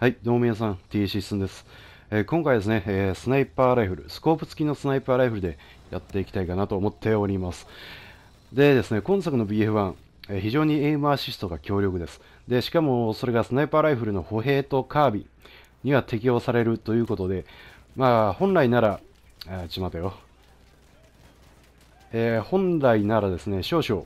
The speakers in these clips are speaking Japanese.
はい、どうも皆さん、T シスンです。えー、今回ですね、えー、スナイパーライフル、スコープ付きのスナイパーライフルでやっていきたいかなと思っております。でですね、今作の BF1、えー、非常にエイムアシストが強力です。で、しかもそれがスナイパーライフルの歩兵とカービィには適用されるということで、まあ、本来なら、あちょっと待てよ。え、本来ならですね、少々、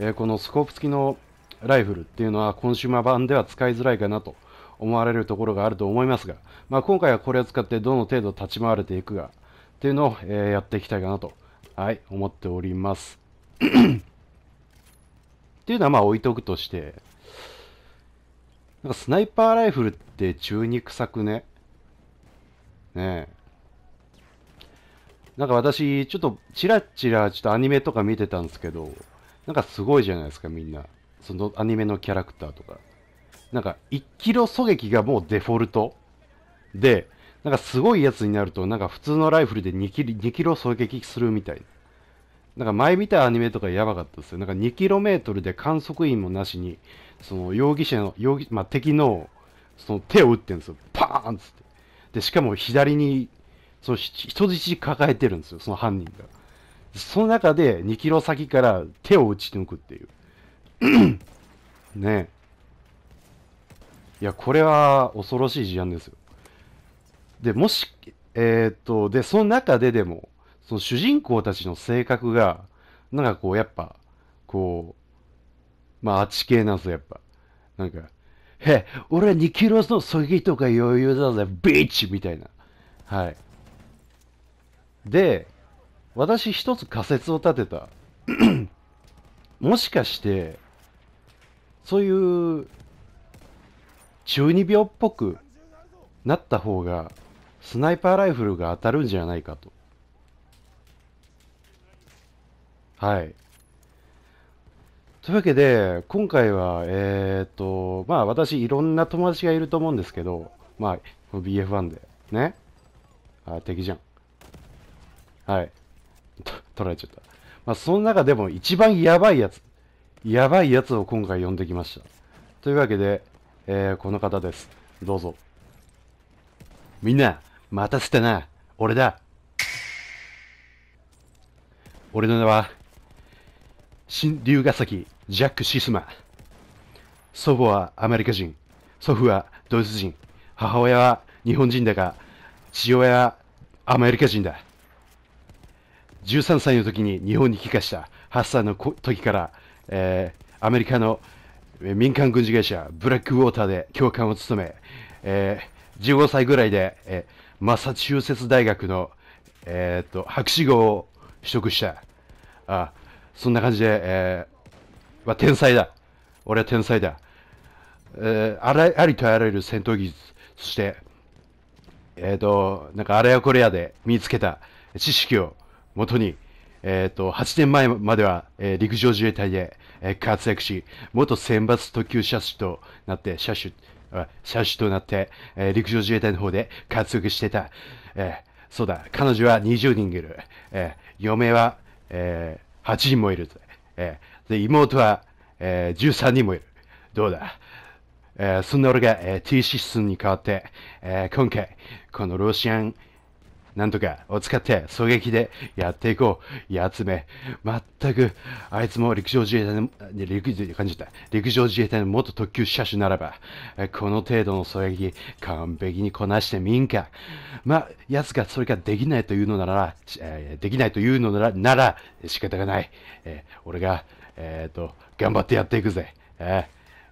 え、このスコープ付きのライフルっていうのはコンシューマー版では使いづらいかなと思われるところがあると思いますが、まあ、今回はこれを使ってどの程度立ち回れていくかっていうのを、えー、やっていきたいかなと、はい、思っております。っていうのはまあ置いとくとして、なんかスナイパーライフルって中に臭くね。ねえ。なんか私、ちょっとチラチラちょっとアニメとか見てたんですけど、なんかすごいじゃないですか、みんな。そのアニメのキャラクターとか。なんか1キロ狙撃がもうデフォルトで、なんかすごいやつになると、なんか普通のライフルで2キロ ,2 キロ狙撃するみたいな。なんか前見たアニメとかやばかったですよ。なんか2キロメートルで観測員もなしに、その容疑者の、容疑、まあ、敵の、その手を撃ってるんですよ。パーンつって。で、しかも左に、その人質抱えてるんですよ、その犯人が。その中で2キロ先から手を撃ち抜くっていう。ねえいや、これは恐ろしい事案ですよ。で、もし、えー、っと、で、その中ででも、その主人公たちの性格が、なんかこう、やっぱ、こう、まあ、あっち系なんですよ、やっぱ。なんか、へ俺は2キロの狙撃とか余裕だぜ、ビーチみたいな。はい。で、私一つ仮説を立てた。もしかして、そういう中二病っぽくなった方がスナイパーライフルが当たるんじゃないかと。はい。というわけで、今回は、えっ、ー、と、まあ私いろんな友達がいると思うんですけど、まあ、この BF1 で、ね。あ、敵じゃん。はい。取られちゃった。まあその中でも一番やばいやつ、やばいやつを今回呼んできました。というわけで、えー、この方です。どうぞ。みんな、待たせたな。俺だ。俺の名は、新龍ヶ崎ジャック・シスマ。祖母はアメリカ人、祖父はドイツ人、母親は日本人だが、父親はアメリカ人だ。13歳の時に日本に帰化した。8歳の時から、えー、アメリカの民間軍事会社ブラックウォーターで教官を務め、えー、15歳ぐらいで、えー、マサチューセッツ大学の、えー、と博士号を取得した。あそんな感じで、えーまあ、天才だ。俺は天才だ。えー、あらありとあらゆる戦闘技術、そして、えっ、と、なんかあれやこれやで身につけた知識をもとに、えっ、と、8年前までは、えー、陸上自衛隊で、えー、活躍し、元選抜特急車種となって、車種、車種となって、えー、陸上自衛隊の方で活躍してた。えー、そうだ、彼女は20人いる。えー、嫁は、えー、8人もいる。えー、で、妹は、えー、13人もいる。どうだ？えー、そんな俺が、えー、T シスに代わって、えー、今回、このロシアンなんとかを使って狙撃でやっていこう。やつめ。まったく、あいつも陸上自衛隊の、陸、感じた。陸上自衛隊の元特急車種ならば、この程度の狙撃、完璧にこなしてみんか。まあ、奴がそれができないというのなら、えー、できないというのなら、なら仕方がない。えー、俺が、えっ、ー、と、頑張ってやっていくぜ。え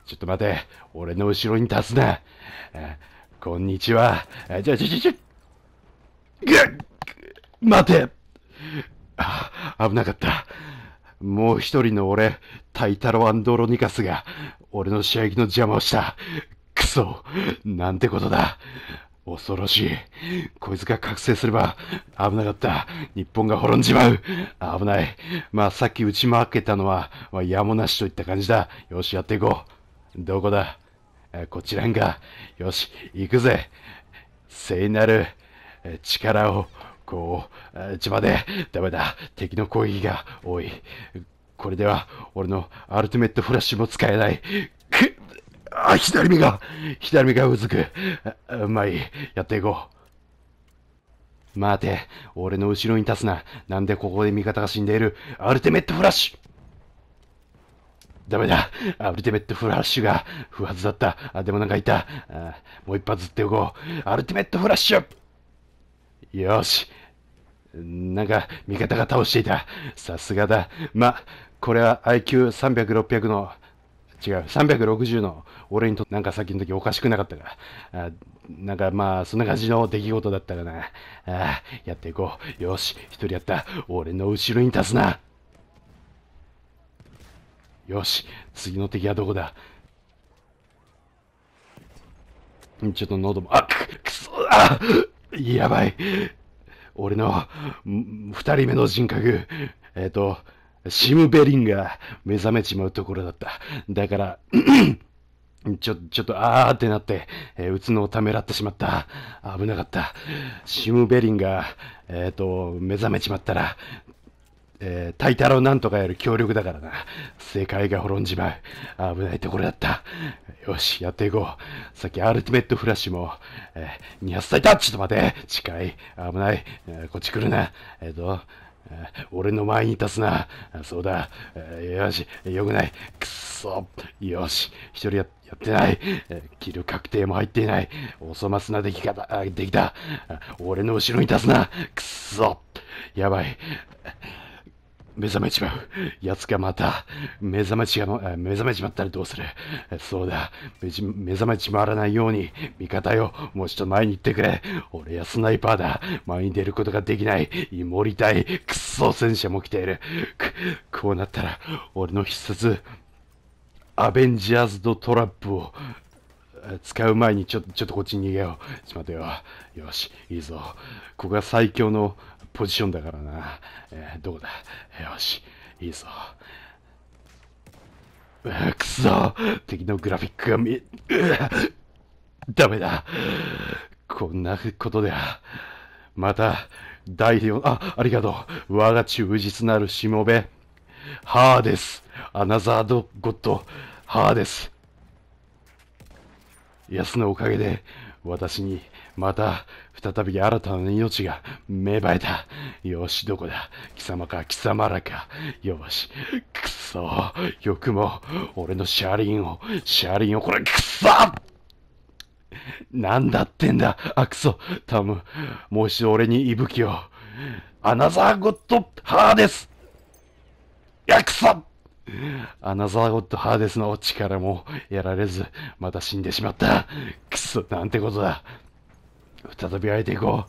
ー、ちょっと待て。俺の後ろに立つな。えー、こんにちは。えー、ちょ、ちょ、ちょ、ちょ、待て危なかった。もう一人の俺、タイタロ・アンドロニカスが、俺の試合の邪魔をした。クソなんてことだ。恐ろしい。こいつが覚醒すれば危なかった。日本が滅んじまう。危ない。まあさっき打ち負けたのは、まあ、やもなしといった感じだ。よし、やっていこう。どこだ?こちらんが。よし、行くぜ。聖なる。力を、こう、邪魔で、ダメだ。敵の攻撃が多い。これでは、俺のアルティメットフラッシュも使えない。くあ、左目が、左目がうずく。うまい。やっていこう。待て、俺の後ろに立つな。なんでここで味方が死んでいる？アルティメットフラッシュダメだ。アルティメットフラッシュが不発だった。あ、でもなんかいた。あもう一発撃っておこう。アルティメットフラッシュよし。なんか、味方が倒していた。さすがだ。ま、これは IQ300、600の、違う、360の俺にとってなんかさっきの時おかしくなかったか。あなんかまあ、そんな感じの出来事だったかな。あやっていこう。よし、一人やった。俺の後ろに立つな。よし、次の敵はどこだちょっと喉も、あく、くそ、あやばい。俺の、2人目の人格、えっ、ー、と、シムベリンが目覚めちまうところだった。だから、ちょ、ちょっと、あーってなって、えー、打つのをためらってしまった。危なかった。シムベリンが、えっ、ー、と、目覚めちまったら、えー、タイタロなんとかやる強力だからな。世界が滅んじまう。危ないところだった。よし、やっていこう。さっきアルティメットフラッシュも、えー、2発咲いたちょっと待て近い。危ない。えー、こっち来るな。えっ、ー、と、俺の前に立つな。そうだ。よし、よくない。くっそ。よし、一人ややってない。キル確定も入っていない。お粗末な出来方、できた。俺の後ろに立つな。くっそ。やばい。目覚めちまう。奴がまた、目覚めちま、目覚めちまったらどうする？そうだ。目覚めちまわないように、味方よ、もうちょっと前に行ってくれ。俺はスナイパーだ。前に出ることができない。イモリたい。クソ戦車も来ている。こうなったら、俺の必殺、アベンジャーズドトラップを、使う前にちょちょっとこっちに逃げよう。ちょっと待てよ。よし、いいぞ。ここが最強のポジションだからな。えー、どこだ？よし、いいぞ。うくそ敵のグラフィックが見え、ダメだ。こんなことでは、また、代表、あ、ありがとう。我が忠実なるしもべ。ハーです。アナザードゴッド、ハーです。安のおかげで、私にまた再び新たな命が芽生えた。よし、どこだ貴様か貴様らか。よし、くそ、よくも俺の車輪を、車輪をこれ、くそなんだってんだあ、くそ、タム、もう一度俺に息吹を。アナザーゴッドハーデスや、くそアナザーゴッドハーデスの力もやられず、また死んでしまった。くそ、なんてことだ。再び会えていこ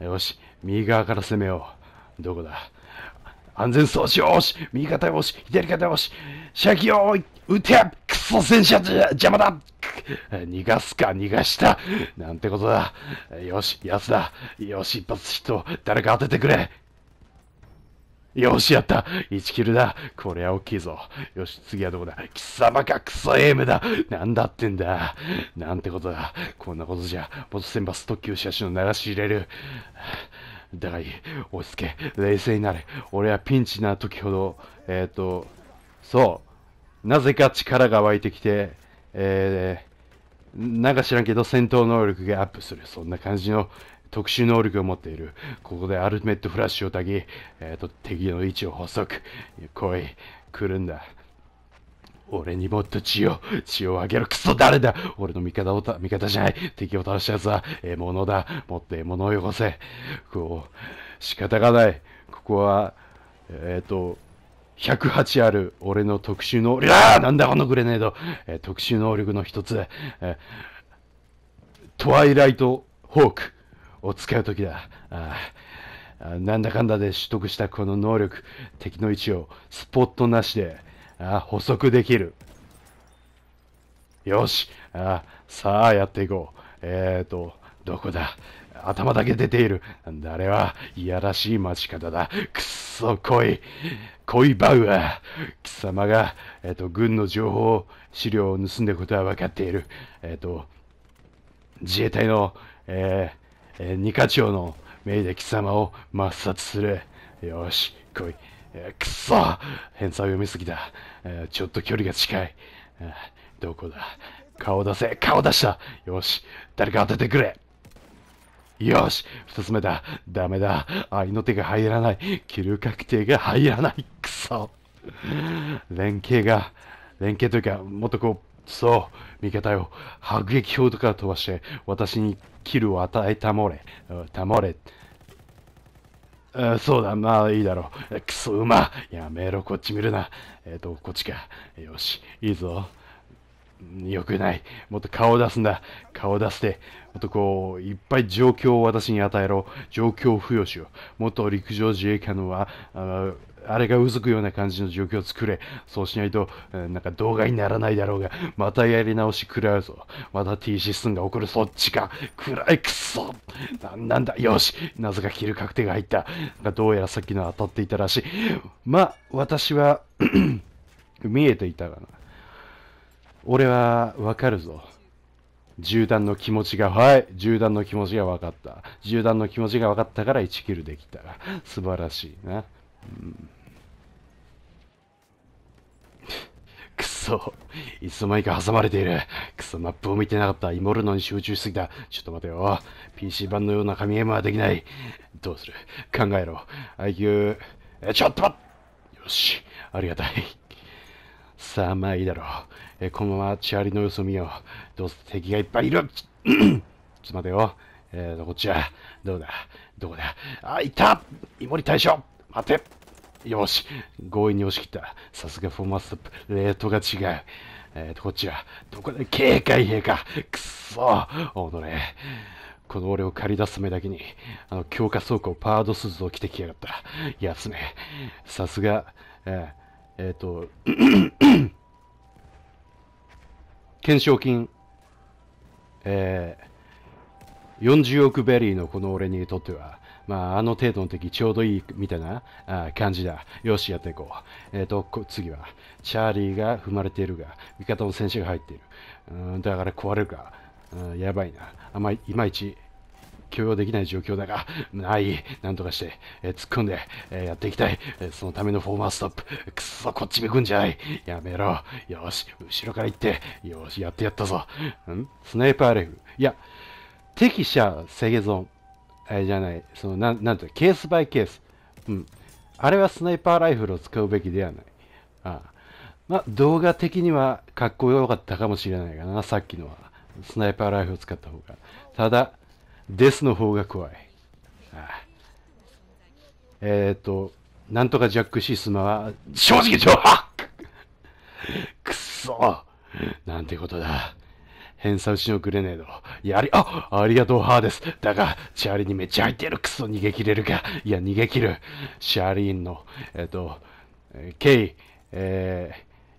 う。よし、右側から攻めよう。どこだ？安全装置よし右肩よし左肩よし射撃を。撃て！やクソ戦車邪魔だ！逃がすか逃がした！なんてことだ。よし、奴だ。よし、一発ヒット誰か当ててくれ。よし、やった !1 キルだこれは大きいぞ。よし、次はどこだ貴様かクソエイムだなんだってんだなんてことだこんなことじゃ、元選抜特急車種の流し入れる。だがいい。落ち着け。冷静になれ。俺はピンチな時ほど、えっ、ー、と、そう。なぜか力が湧いてきて、えー、なんか知らんけど戦闘能力がアップする。そんな感じの特殊能力を持っている。ここでアルティメットフラッシュをたぎ、えっ、ー、と、敵の位置を補足。来い、来るんだ。俺にもっと血を、血をあげる。クソ誰だ俺の味方をた、味方じゃない。敵を倒した奴は、獲物だ。もっと獲物をよこせ。こう、仕方がない。ここは、えっ、ー、と、108ある俺の特殊能力、ああなんだこのグレネード、えー、特殊能力の一つ、えー、トワイライトホーク。を使うときだ。ああなんだかんだで取得したこの能力、敵の位置をスポットなしであ補足できる。よしあさあやっていこう。えーと、どこだ？頭だけ出ている。なんだあれは？いやらしい待ち方だ。くっそ来い。来いバウアー。貴様が、えっ、ー、と、軍の情報、資料を盗んだことは分かっている。えっ、ー、と、自衛隊の、えー、えー、二課長の命で貴様を抹殺する。よし、来い。えー、くそ。偏差を読みすぎだ、えー、ちょっと距離が近い。えー、どこだ？顔出せ。顔出した。よし誰か当ててくれ。よし二つ目だ。ダメだ。愛の手が入らない。気流確定が入らない。くそ。連携が連携というかもっとこうそう味方よ迫撃砲とか飛ばして私にキルを与えたもれたもれそうだ、まあいいだろう。くそ、馬。やめろ、こっち見るな。えっ、ー、と、こっちか。よし、いいぞ。よくない。もっと顔出すんだ。顔出して、もっとこう、いっぱい状況を私に与えろ。状況を付与しよう。もっと陸上自衛官は、ああれがうずくような感じの状況を作れ。そうしないと、なんか動画にならないだろうが、またやり直し食らうぞ。また T シスンが起こる。そっちか。暗いくそ。ななんだ。よし。なぜかキル確定が入った。どうやらさっきの当たっていたらしい。ま、私は 見えていたがな。俺はわかるぞ。銃弾の気持ちが、はい、銃弾の気持ちが分かった。銃弾の気持ちが分かったから1キルできた。素晴らしいな。うんくそ。いつの間にか挟まれている。くそ、マップを見てなかった。イモるのに集中しすぎた。ちょっと待てよ。PC 版のような紙ゲームはできない。どうする？考えろ。IQ、え、ちょっと待っよし。ありがたい。さあ、まあいいだろう。え、このままチャリの様子を見よう。どうせ敵がいっぱいいる。ちょっと待てよ。えーと、こっちは。どうだ？どこだ？あ、いたイモリ大将待てよし強引に押し切った。さすがフォーマットレートが違う。えーと、こっちは、どこで警戒兵か。くっそおのれ。この俺を借り出すためだけに、あの、強化装甲パードスーツを着てきやがった。やつめ。さすが、えー、えー、と、懸賞金、えー、40億ベリーのこの俺にとっては、まあ、あの程度の敵ちょうどいいみたいなあ感じだ。よし、やっていこう。えっ、ー、と、次は、チャーリーが踏まれているが、味方の戦車が入っている。うんだから壊れるか。うんやばいな。あまり、いまいち許容できない状況だが、ない、なんとかして、えー、突っ込んで、えー、やっていきたい、えー、そのためのフォーマーストップ。くそ、こっち向くんじゃない。やめろ。よし、後ろから行って、よし、やってやったぞ。んスナイパーレフ。いや、敵者生存。えじゃない、その、な、なんてケースバイケース。うん。あれはスナイパーライフルを使うべきではない。ああまあ、動画的にはかっこよかったかもしれないかな、さっきのは。スナイパーライフルを使った方が。ただ、デスの方が怖い。ああえっ、ー、と、なんとかジャックシスマは、正直上くっそなんてことだ。偏差値のグレネード。やり、あ、ありがとう、ハーです。だが、チャーリーにめっちゃ入ってる。クソ、逃げ切れるか。いや、逃げ切る。シャーリーンの、えっ、と、計、え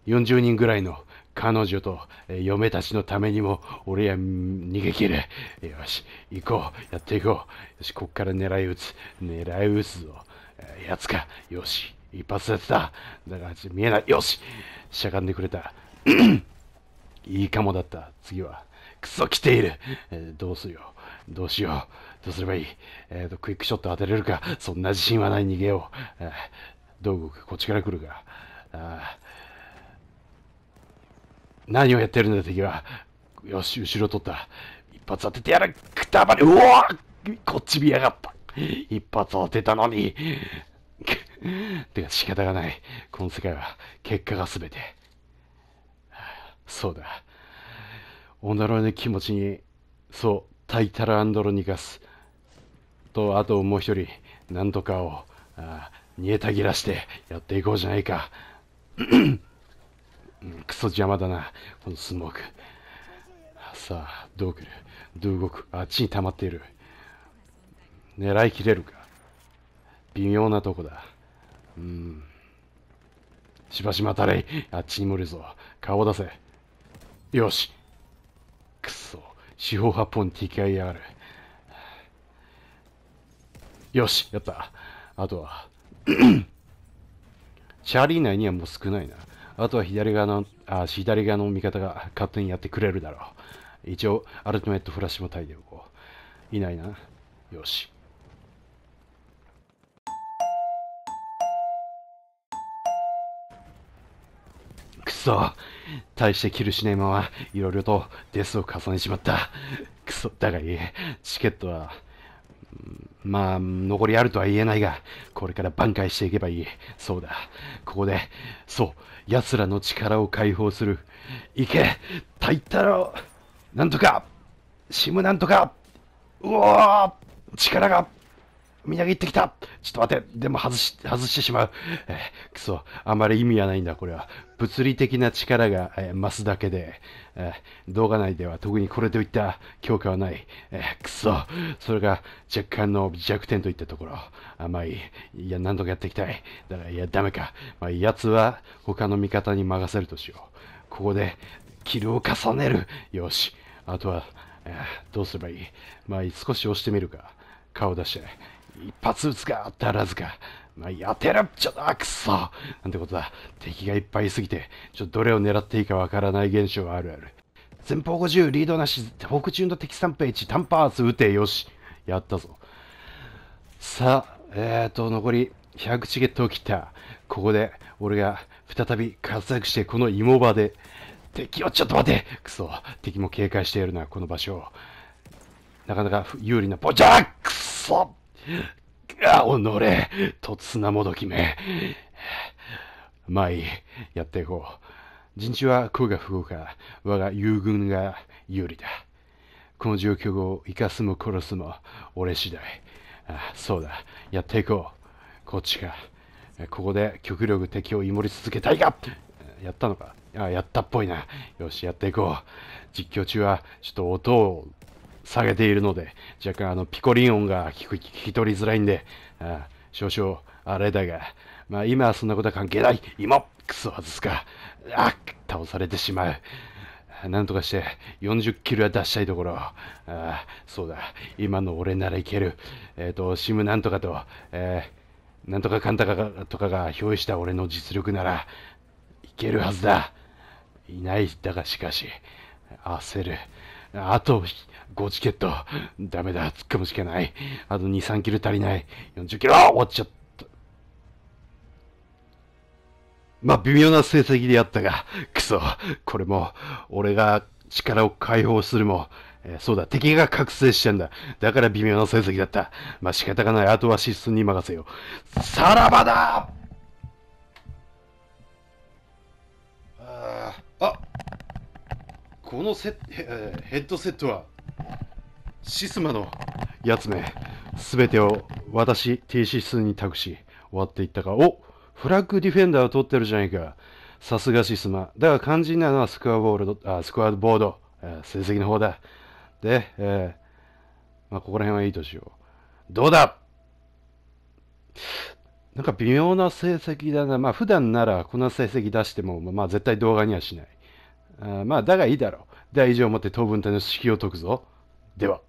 ー、40人ぐらいの彼女と、えー、嫁たちのためにも、俺は逃げ切る。よし、行こう。やっていこう。よし、こっから狙い撃つ。狙い撃つぞ。えー、やつか。よし、一発やってた。だから、見えない。よし、しゃがんでくれた。いいかもだった。次は。クソ来ている。えー、どうするよ。どうしよう。どうすればいい。えっ、ー、と、クイックショット当てれるか。そんな自信はない。逃げよう。えー、どう動くこっちから来るか。あ何をやってるんだ、敵は。よし、後ろ取った。一発当ててやる。くたばれ。うわこっち見やがった。一発当てたのに。てか仕方がない。この世界は結果が全て。そうだ。己の気持ちに、そう、タイタルアンドロニカスと、あともう一人、なんとかを、あ煮えたぎらしてやっていこうじゃないか。クソ邪魔だな、このスモーク。さあ、どう来る？どう動く？あっちに溜まっている。狙いきれるか？微妙なとこだ。うん。しばし待たれあっちにもいるぞ。顔出せ。よし。くそ。四方八方に敵がいやがる。よし、やった。あとは、チャーリー内にはもう少ないな。あとは左側の、あ、左側の味方が勝手にやってくれるだろう。一応、アルティメットフラッシュも焚いておこう。いないな。よし。そ。大してキルしないまま、いろいろとデスを重ねちまった。くそ、だがいい。チケットは、まあ、残りあるとは言えないが、これから挽回していけばいい。そうだ。ここで、そう、奴らの力を解放する。行け大太郎なんとかシムなんとかうお力がみなぎってきたちょっと待って、でも外し、外してしまう。えー、くそ、あまり意味はないんだ、これは。物理的な力が、えー、増すだけで、えー、動画内では特にこれといった強化はない。えー、くそ、それが若干の弱点といったところ。あまあいい。いや、何とかやっていきたい。だから、いや、ダメか。まあ、奴は他の味方に任せるとしよう。ここで、キルを重ねる。よし。あとは、えー、どうすればいい？まあ、少し押してみるか。顔出して。一発撃つか当たらずか。まあ、やてるちょっと、あ、くそなんてことだ。敵がいっぱいすぎて、ちょっとどれを狙っていいかわからない現象はあるある。前方50、リードなし、北中の敵3ページ、単発撃て、よし。やったぞ。さあ、えーと、残り100チケットを切った。ここで、俺が再び活躍して、この芋場で、敵をちょっと待てくそ、敵も警戒しているな、この場所。なかなか有利なポジャーくそあ、おのれ、とつなもどきめ。まあいい、やっていこう。陣地は空が不幸か、我が友軍が有利だ。この状況を生かすも殺すも俺次第。あそうだ、やっていこう。こっちか。ここで極力敵を祈り続けたいがやったのか？あやったっぽいな。よし、やっていこう。実況中はちょっと音を下げているので、若干あのピコリン音が聞き取りづらいんで、あ少々あれだが、まあ今はそんなことは関係ない。今、クソ外すか。あ倒されてしまう。なんとかして40キロは出したいところ。ああそうだ。今の俺ならいける。えっ、ー、と、シムなんとかと、えー、なんとかかんたかとかが表した俺の実力ならいけるはずだ。いないだがしかし、焦る。あと5チケット。ダメだ、突っ込むしかない。あと2、3キロ足りない。40キロ終わっちゃった。まあ、微妙な成績でやったが、くそ、これも、俺が力を解放するも、えー、そうだ、敵が覚醒してんだ。だから微妙な成績だった。まあ仕方がない。あとは失寸に任せよう。さらばだああこのセヘッドセットはシスマのやつめすべてを私 T シスに託し終わっていったか。おフラッグディフェンダーを取ってるじゃないか。さすがシスマ。だが肝心なのはスクワボードあスクワボード、え、成績の方だ。で、えー、まあ、ここら辺はいいとしよう。どうだ?なんか微妙な成績だな。まあ普段ならこんな成績出しても、まあ絶対動画にはしない。あまあだがいいだろう。では以上をもって当分隊の指揮を解くぞ。では。